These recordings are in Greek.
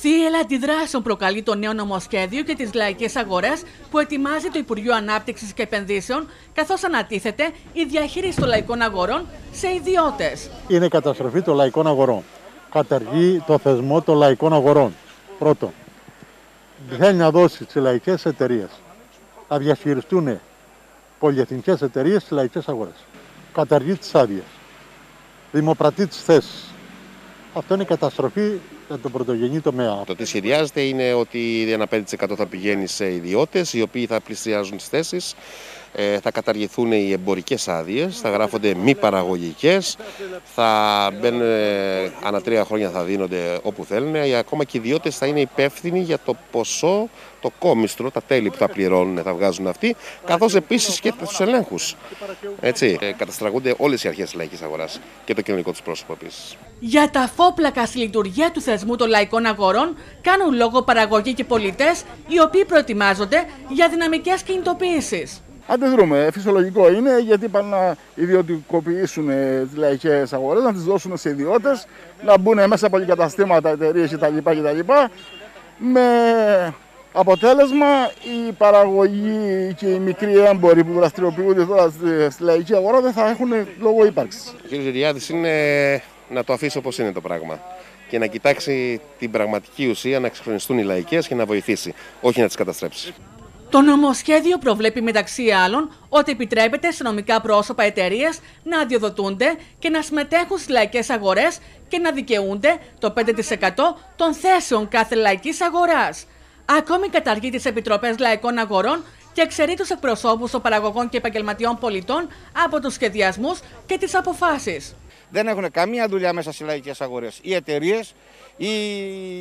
Θύελα αντιδράσεων προκαλεί το νέο νομοσχέδιο και τις λαϊκές αγορές που ετοιμάζει το Υπουργείο Ανάπτυξης και Επενδύσεων, καθώς ανατίθεται η διαχείριση των λαϊκών αγορών σε ιδιώτες. Είναι καταστροφή των λαϊκών αγορών. Καταργεί το θεσμό των λαϊκών αγορών. Πρώτον, θέλει να δώσει στις λαϊκές εταιρείες να διαχειριστούν πολυεθνικές εταιρείες στις λαϊκές αγορές. Καταργεί τις άδειες. Δημοπρατεί τις θέσεις. Αυτό είναι καταστροφή για τον πρωτογενή τομέα. Το τι σχεδιάζεται είναι ότι ένα 5% θα πηγαίνει σε ιδιώτες, οι οποίοι θα πλησιάζουν τις θέσεις. Ε, θα καταργηθούν οι εμπορικές άδειες, θα γράφονται μη παραγωγικές, θα μπαίνουν ε, ανά τρία χρόνια θα δίνονται όπου θέλουν. Ακόμα και οι ιδιώτες θα είναι υπεύθυνοι για το ποσό, το κόμιστρο, τα τέλη που θα πληρώνουν, θα βγάζουν αυτοί, καθώς επίσης και τους ελέγχους. Έτσι, ε, καταστραγούνται όλες οι αρχές τη λαϊκής αγοράς και το κοινωνικό τους πρόσωπο επίσης. Για τα φόπλακα στη λειτουργία του θεσμού των λαϊκών αγορών κάνουν λόγο παραγωγοί και πολιτές, οι οποίοι προετοιμάζονται για δυναμικές κινητοποιήσεις. Αντιδρούμε. Φυσιολογικό είναι γιατί πάνε να ιδιωτικοποιήσουν τις λαϊκές αγορές, να τις δώσουν σε ιδιώτες, να μπουν μέσα από καταστήματα, εταιρείες κτλ. κτλ. Με αποτέλεσμα η παραγωγή και οι μικροί έμποροι που δραστηριοποιούνται τώρα στη λαϊκή αγορά δεν θα έχουν λόγο ύπαρξης. Ο κ. Ζηριάδη είναι να το αφήσει όπως είναι το πράγμα και να κοιτάξει την πραγματική ουσία, να εξυγχρονιστούν οι λαϊκές και να βοηθήσει, όχι να τις καταστρέψει. Το νομοσχέδιο προβλέπει μεταξύ άλλων ότι επιτρέπεται σε νομικά πρόσωπα εταιρείες να αδειοδοτούνται και να συμμετέχουν στις λαϊκές αγορές και να δικαιούνται το 5% των θέσεων κάθε λαϊκής αγοράς. Ακόμη καταργεί τις επιτροπές λαϊκών αγορών και εξαιρεί τους εκπροσώπους των παραγωγών και επαγγελματιών πολιτών από τους σχεδιασμούς και τις αποφάσεις. Δεν έχουν καμία δουλειά μέσα στις λαϊκές αγορές. Οι εταιρείες ή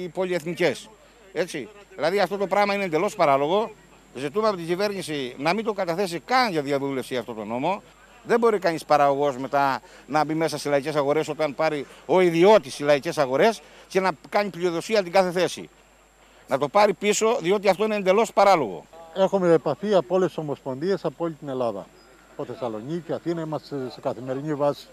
οι πολυεθνικές. Έτσι. Δηλαδή αυτό το πράγμα είναι εντελώς παράλογο. Ζητούμε από την κυβέρνηση να μην το καταθέσει καν για διαβούλευση αυτό το νόμο. Δεν μπορεί κανείς παραγωγός μετά να μπει μέσα στις λαϊκές αγορές όταν πάρει ο ιδιώτης στις λαϊκές αγορές και να κάνει πλειοδοσία την κάθε θέση. Να το πάρει πίσω, διότι αυτό είναι εντελώς παράλογο. Έχουμε επαφή από όλες τις ομοσπονδίες από όλη την Ελλάδα. Από Θεσσαλονίκη, Αθήνα, είμαστε σε καθημερινή βάση.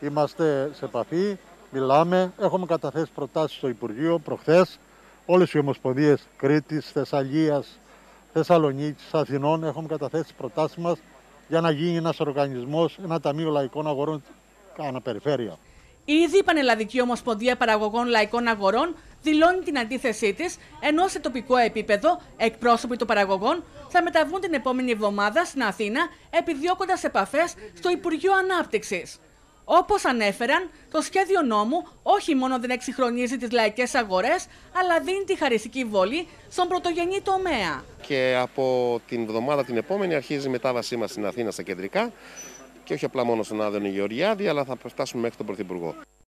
Είμαστε σε επαφή, μιλάμε. Έχουμε καταθέσει προτάσεις στο Υπουργείο προχθές. Όλες οι ομοσπονδίες Κρήτης, Θεσσαλίας, Θεσσαλονίκης, Αθηνών έχουμε καταθέσει τι προτάσεις μας για να γίνει ένας οργανισμός, ένα ταμείο λαϊκών αγορών αναπεριφέρεια. Ήδη η Πανελλαδική Ομοσπονδία Παραγωγών Λαϊκών Αγορών δηλώνει την αντίθεσή της, ενώ σε τοπικό επίπεδο εκπρόσωποι των παραγωγών θα μεταβούν την επόμενη εβδομάδα στην Αθήνα, επιδιώκοντας επαφές στο Υπουργείο Ανάπτυξης. Όπως ανέφεραν, το σχέδιο νόμου όχι μόνο δεν εξυγχρονίζει τις λαϊκές αγορές, αλλά δίνει τη χαριστική βολή στον πρωτογενή τομέα. Και από την εβδομάδα την επόμενη αρχίζει η μετάβασή μας στην Αθήνα στα κεντρικά και όχι απλά μόνο στον Άδωνη Γεωργιάδη, αλλά θα φτάσουμε μέχρι τον Πρωθυπουργό.